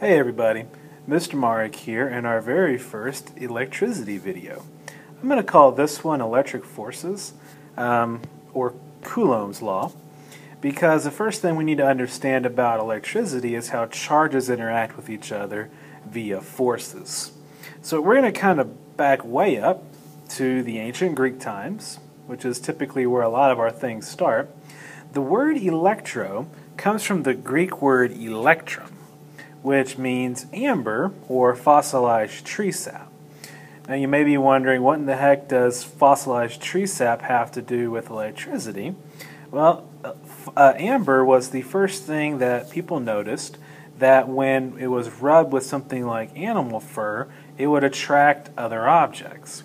Hey everybody, Mr. Marek here in our very first electricity video. I'm going to call this one Electric Forces, um, or Coulomb's Law, because the first thing we need to understand about electricity is how charges interact with each other via forces. So we're going to kind of back way up to the ancient Greek times, which is typically where a lot of our things start. The word electro comes from the Greek word electrum, which means amber or fossilized tree sap. Now you may be wondering, what in the heck does fossilized tree sap have to do with electricity? Well, uh, uh, amber was the first thing that people noticed that when it was rubbed with something like animal fur, it would attract other objects,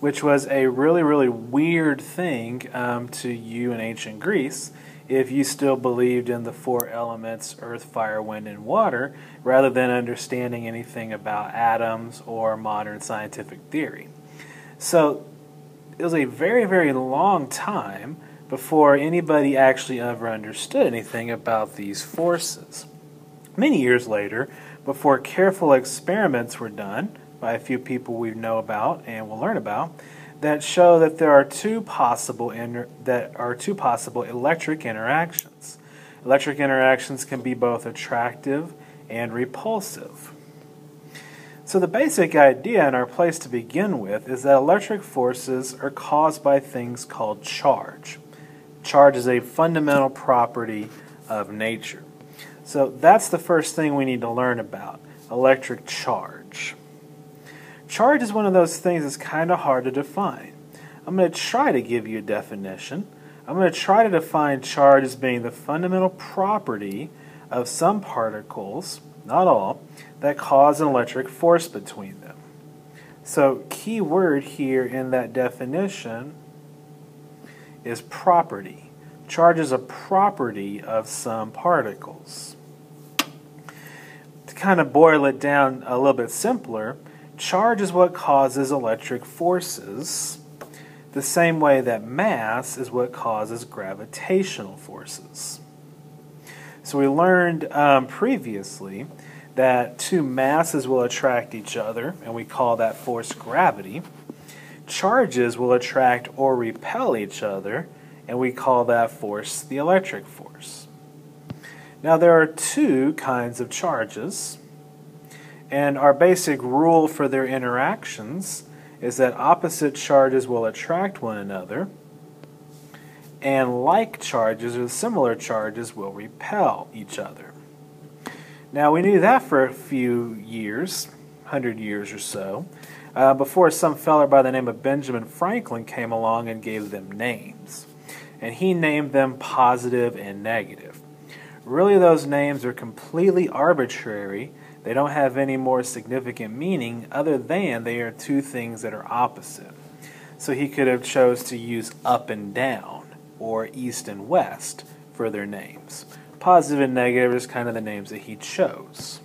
which was a really, really weird thing um, to you in ancient Greece if you still believed in the four elements earth, fire, wind, and water, rather than understanding anything about atoms or modern scientific theory. So it was a very, very long time before anybody actually ever understood anything about these forces. Many years later, before careful experiments were done by a few people we know about and will learn about, that show that there are two possible that are two possible electric interactions. Electric interactions can be both attractive and repulsive. So the basic idea and our place to begin with is that electric forces are caused by things called charge. Charge is a fundamental property of nature. So that's the first thing we need to learn about, electric charge. Charge is one of those things that's kind of hard to define. I'm going to try to give you a definition. I'm going to try to define charge as being the fundamental property of some particles, not all, that cause an electric force between them. So, key word here in that definition is property. Charge is a property of some particles. To kind of boil it down a little bit simpler, Charge is what causes electric forces, the same way that mass is what causes gravitational forces. So we learned um, previously that two masses will attract each other, and we call that force gravity. Charges will attract or repel each other, and we call that force the electric force. Now there are two kinds of charges. And our basic rule for their interactions is that opposite charges will attract one another, and like charges or similar charges will repel each other. Now, we knew that for a few years, 100 years or so, uh, before some feller by the name of Benjamin Franklin came along and gave them names. And he named them positive and negative. Really, those names are completely arbitrary they don't have any more significant meaning other than they are two things that are opposite. So he could have chose to use up and down or east and west for their names. Positive and negative is kind of the names that he chose.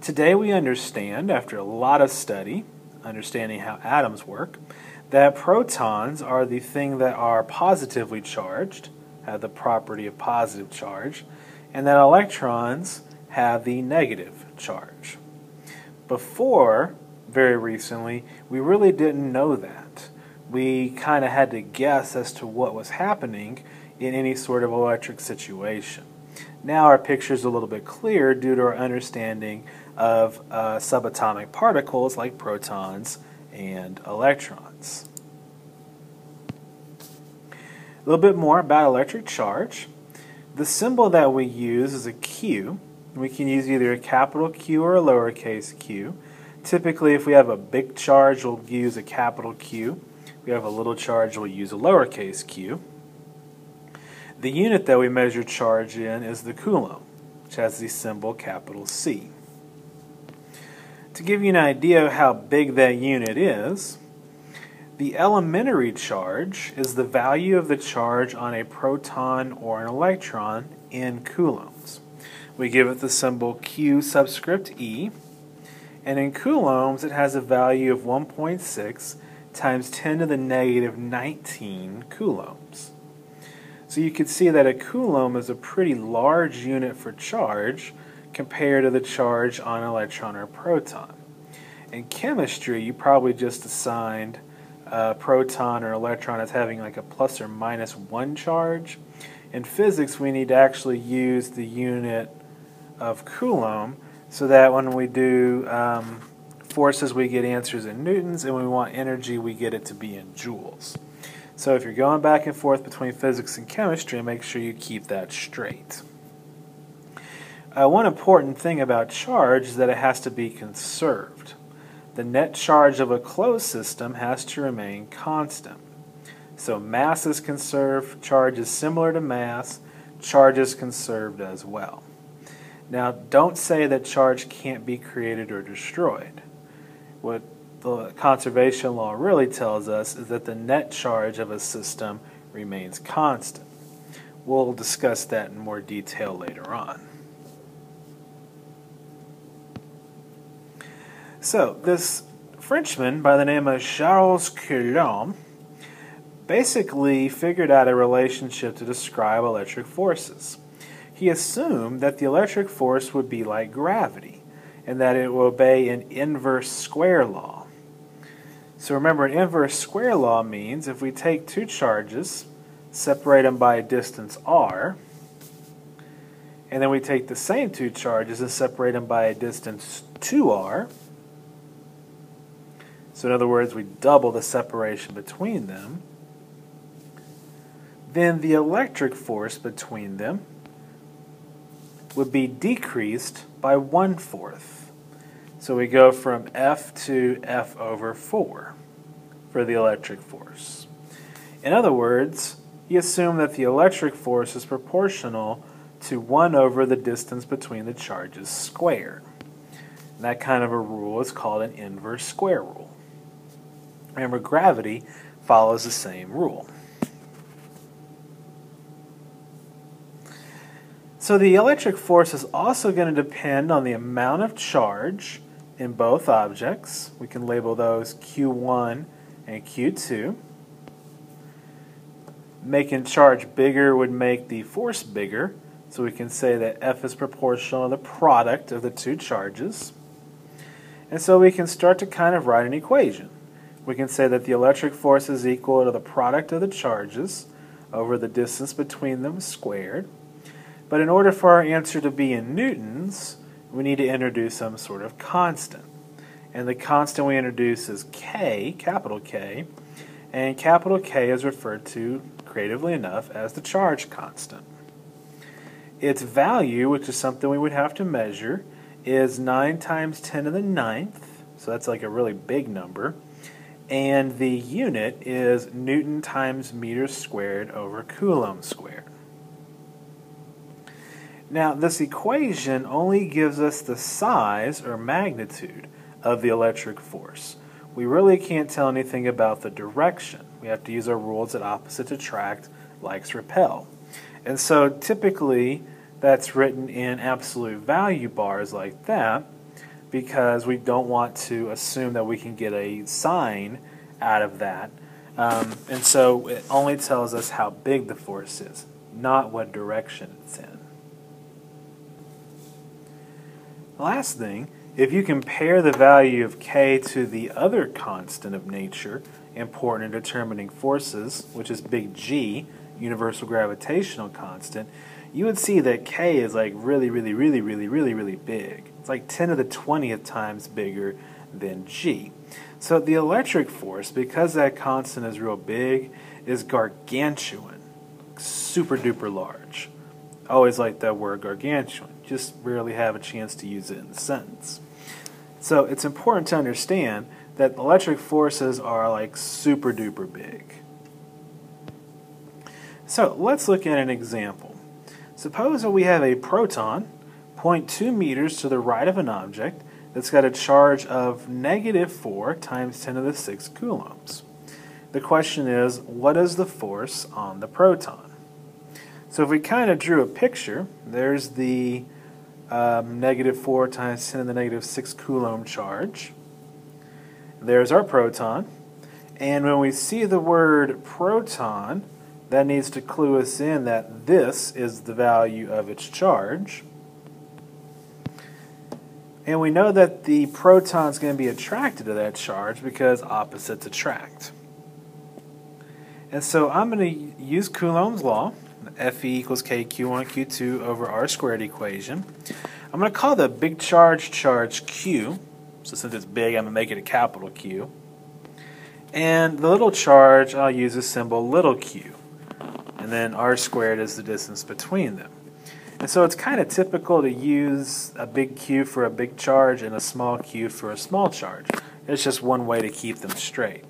Today we understand, after a lot of study, understanding how atoms work, that protons are the thing that are positively charged, have the property of positive charge, and that electrons have the negative charge. Before, very recently, we really didn't know that. We kind of had to guess as to what was happening in any sort of electric situation. Now our picture is a little bit clearer due to our understanding of uh, subatomic particles like protons and electrons. A little bit more about electric charge. The symbol that we use is a Q, we can use either a capital Q or a lowercase q. Typically, if we have a big charge, we'll use a capital Q. If we have a little charge, we'll use a lowercase q. The unit that we measure charge in is the coulomb, which has the symbol capital C. To give you an idea of how big that unit is, the elementary charge is the value of the charge on a proton or an electron in coulombs we give it the symbol Q subscript E. And in coulombs, it has a value of 1.6 times 10 to the negative 19 coulombs. So you can see that a coulomb is a pretty large unit for charge compared to the charge on an electron or proton. In chemistry, you probably just assigned a proton or electron as having like a plus or minus one charge. In physics, we need to actually use the unit of Coulomb so that when we do um, forces, we get answers in newtons, and when we want energy, we get it to be in joules. So if you're going back and forth between physics and chemistry, make sure you keep that straight. Uh, one important thing about charge is that it has to be conserved. The net charge of a closed system has to remain constant. So mass is conserved, charge is similar to mass, charge is conserved as well. Now, don't say that charge can't be created or destroyed. What the conservation law really tells us is that the net charge of a system remains constant. We'll discuss that in more detail later on. So, this Frenchman by the name of Charles Coulomb basically figured out a relationship to describe electric forces. He assumed that the electric force would be like gravity and that it would obey an inverse square law. So remember, an inverse square law means if we take two charges, separate them by a distance r, and then we take the same two charges and separate them by a distance 2r, so in other words, we double the separation between them, then the electric force between them would be decreased by one-fourth. So we go from F to F over 4 for the electric force. In other words, you assume that the electric force is proportional to 1 over the distance between the charges squared. And that kind of a rule is called an inverse square rule. Remember, gravity follows the same rule. So the electric force is also going to depend on the amount of charge in both objects. We can label those Q1 and Q2. Making charge bigger would make the force bigger, so we can say that F is proportional to the product of the two charges. And so we can start to kind of write an equation. We can say that the electric force is equal to the product of the charges over the distance between them squared. But in order for our answer to be in newtons, we need to introduce some sort of constant. And the constant we introduce is K, capital K, and capital K is referred to, creatively enough, as the charge constant. Its value, which is something we would have to measure, is 9 times 10 to the ninth, so that's like a really big number, and the unit is Newton times meters squared over Coulomb squared. Now, this equation only gives us the size or magnitude of the electric force. We really can't tell anything about the direction. We have to use our rules that opposites attract likes repel. And so typically that's written in absolute value bars like that because we don't want to assume that we can get a sign out of that. Um, and so it only tells us how big the force is, not what direction it's in. Last thing, if you compare the value of k to the other constant of nature important in determining forces, which is big G, universal gravitational constant, you would see that k is like really, really, really, really, really, really big. It's like 10 to the 20th times bigger than G. So the electric force, because that constant is real big, is gargantuan, super duper large. I always like that word gargantuan just rarely have a chance to use it in a sentence. So it's important to understand that electric forces are like super duper big. So let's look at an example. Suppose that we have a proton 0.2 meters to the right of an object that's got a charge of negative 4 times 10 to the 6 coulombs. The question is, what is the force on the proton? So if we kind of drew a picture, there's the um, negative 4 times 10 to the negative 6 Coulomb charge. There's our proton. And when we see the word proton, that needs to clue us in that this is the value of its charge. And we know that the proton is going to be attracted to that charge because opposites attract. And so I'm going to use Coulomb's law, Fe equals kq1 q2 over r squared equation. I'm going to call the big charge charge q. So since it's big, I'm going to make it a capital Q. And the little charge, I'll use a symbol little q. And then r squared is the distance between them. And so it's kind of typical to use a big Q for a big charge and a small q for a small charge. It's just one way to keep them straight.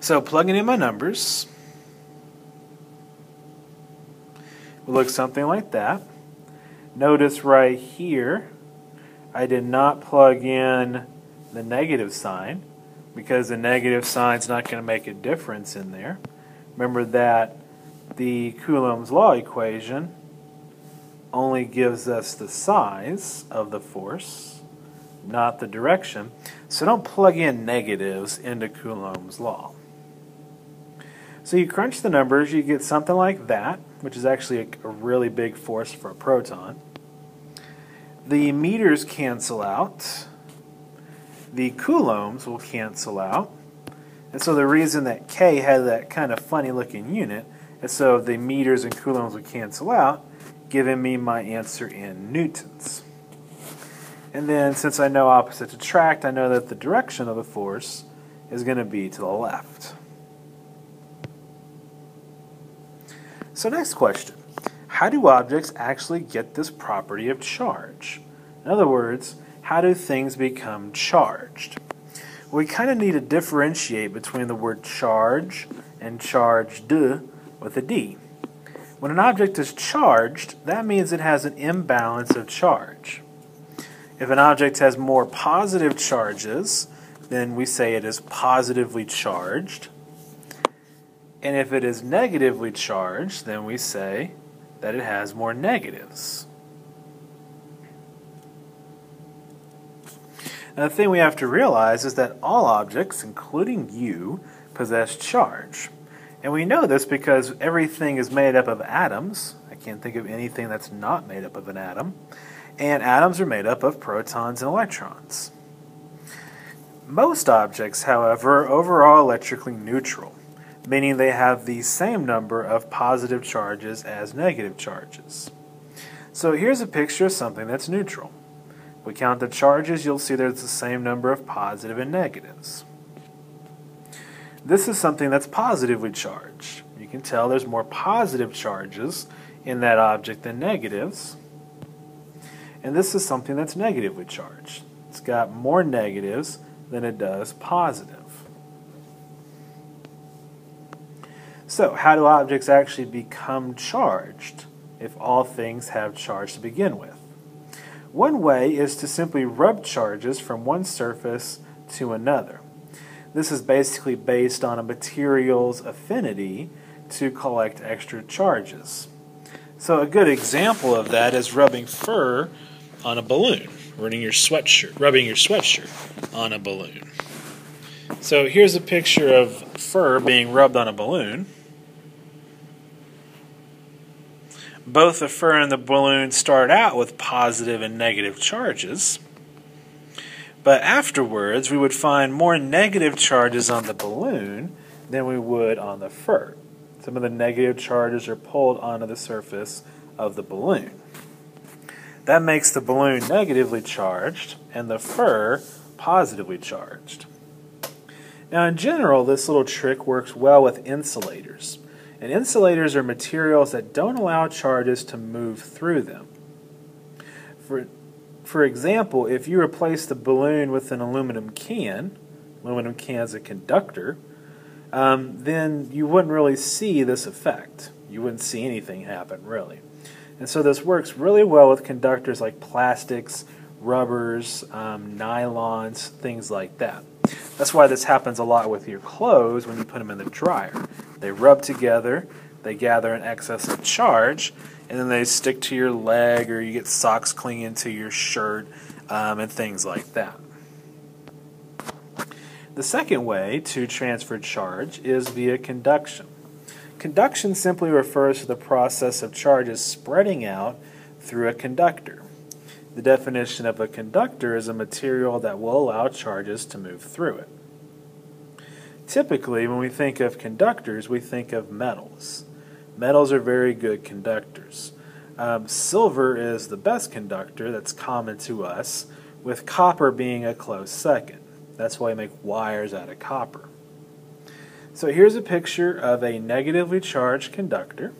So plugging in my numbers will look something like that. Notice right here, I did not plug in the negative sign because the negative sign is not going to make a difference in there. Remember that the Coulomb's law equation only gives us the size of the force, not the direction. So don't plug in negatives into Coulomb's law. So you crunch the numbers, you get something like that, which is actually a, really big force for a proton. The meters cancel out. The coulombs will cancel out. And so the reason that K had that kind of funny looking unit is so the meters and coulombs would cancel out, giving me my answer in newtons. And then since I know opposites attract, I know that the direction of the force is going to be to the left. So next question. How do objects actually get this property of charge? In other words, how do things become charged? We kind of need to differentiate between the word charge and charged with a D. When an object is charged, that means it has an imbalance of charge. If an object has more positive charges, then we say it is positively charged. And if it is negatively charged, then we say that it has more negatives. The thing we have to realize is that all objects, including you, possess charge. And we know this because everything is made up of atoms. I can't think of anything that's not made up of an atom. And atoms are made up of protons and electrons. Most objects, however, are overall electrically neutral meaning they have the same number of positive charges as negative charges. So here's a picture of something that's neutral. If we count the charges, you'll see there's the same number of positive and negatives. This is something that's positively charged. You can tell there's more positive charges in that object than negatives. And this is something that's negatively charged. It's got more negatives than it does positive. So, how do objects actually become charged if all things have charge to begin with? One way is to simply rub charges from one surface to another. This is basically based on a material's affinity to collect extra charges. So a good example of that is rubbing fur on a balloon, rubbing your sweatshirt, rubbing your sweatshirt on a balloon. So here's a picture of fur being rubbed on a balloon. Both the fur and the balloon start out with positive and negative charges. But afterwards, we would find more negative charges on the balloon than we would on the fur. Some of the negative charges are pulled onto the surface of the balloon. That makes the balloon negatively charged and the fur positively charged. Now, in general, this little trick works well with insulators. And insulators are materials that don't allow charges to move through them. For, for example, if you replace the balloon with an aluminum can, aluminum can is a conductor, um, then you wouldn't really see this effect. You wouldn't see anything happen, really. And so this works really well with conductors like plastics, rubbers, um, nylons, things like that. That's why this happens a lot with your clothes when you put them in the dryer. They rub together, they gather an excess of charge, and then they stick to your leg or you get socks clinging to your shirt um, and things like that. The second way to transfer charge is via conduction. Conduction simply refers to the process of charges spreading out through a conductor. The definition of a conductor is a material that will allow charges to move through it. Typically, when we think of conductors, we think of metals. Metals are very good conductors. Um, silver is the best conductor that's common to us, with copper being a close second. That's why we make wires out of copper. So here's a picture of a negatively charged conductor.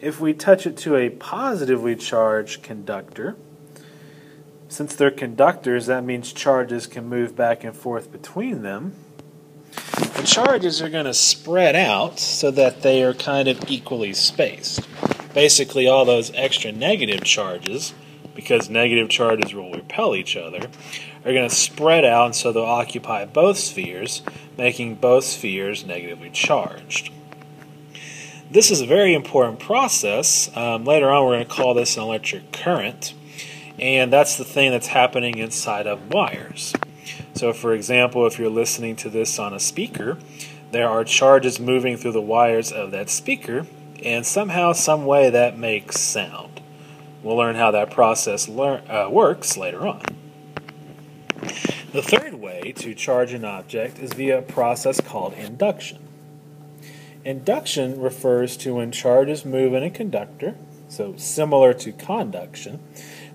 If we touch it to a positively charged conductor, since they're conductors, that means charges can move back and forth between them. The charges are going to spread out so that they are kind of equally spaced. Basically, all those extra negative charges, because negative charges will repel each other, are going to spread out and so they'll occupy both spheres, making both spheres negatively charged. This is a very important process. Um, later on, we're going to call this an electric current, and that's the thing that's happening inside of wires. So, for example, if you're listening to this on a speaker, there are charges moving through the wires of that speaker, and somehow, some way, that makes sound. We'll learn how that process uh, works later on. The third way to charge an object is via a process called induction. Induction refers to when charges move in a conductor, so similar to conduction.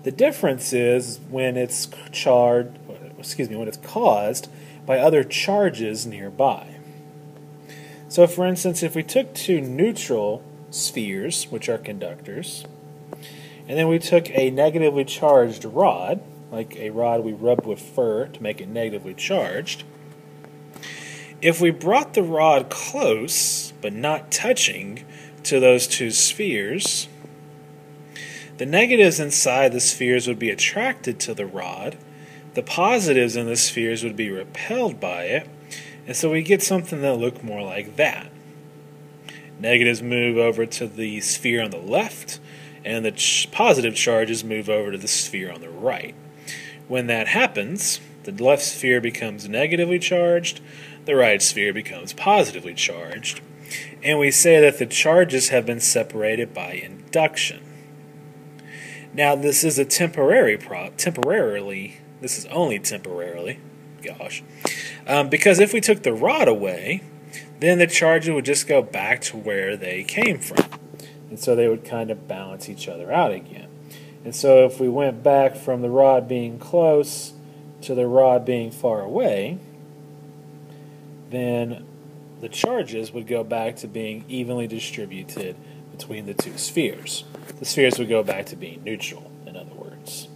The difference is when it's charged, excuse me, when it's caused by other charges nearby. So for instance, if we took two neutral spheres, which are conductors, and then we took a negatively charged rod, like a rod we rubbed with fur to make it negatively charged, if we brought the rod close, but not touching, to those two spheres, the negatives inside the spheres would be attracted to the rod, the positives in the spheres would be repelled by it, and so we get something that look more like that. Negatives move over to the sphere on the left, and the ch positive charges move over to the sphere on the right. When that happens, the left sphere becomes negatively charged, the right sphere becomes positively charged, and we say that the charges have been separated by induction. Now, this is a temporary pro- temporarily. This is only temporarily. Gosh, um, because if we took the rod away, then the charges would just go back to where they came from, and so they would kind of balance each other out again. And so, if we went back from the rod being close to the rod being far away, then the charges would go back to being evenly distributed between the two spheres. The spheres would go back to being neutral, in other words.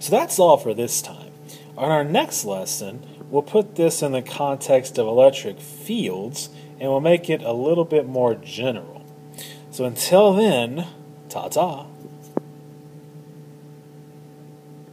So that's all for this time. On our next lesson, we'll put this in the context of electric fields and we'll make it a little bit more general. So until then, ta ta.